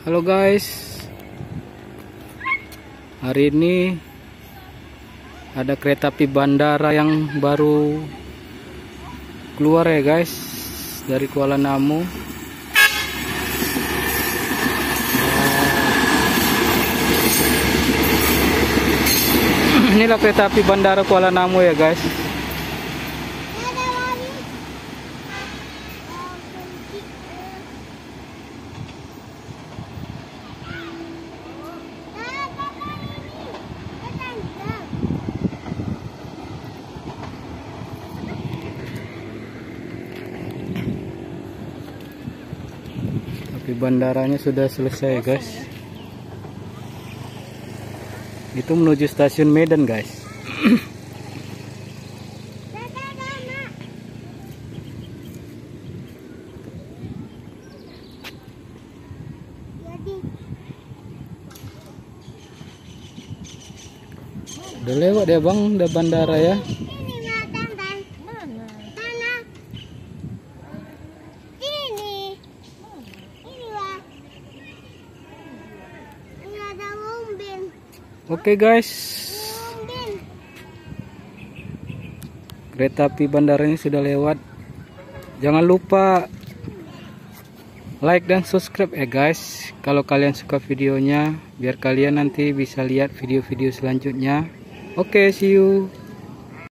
Halo guys. Hari ini Ada kereta api bandara yang baru Keluar ya guys Dari Kuala Namu. Inilah kereta api bandara Kuala Namu ya guys Tapi bandaranya sudah selesai guys. Itu menuju stasiun Medan guys. Udah lewat ya bang, udah bandara ya Oke guys. Kereta api bandaranya sudah lewat. Jangan lupa Like dan subscribe ya guys. Kalau kalian suka videonya Biar kalian nanti bisa lihat video-video selanjutnya. Oke see you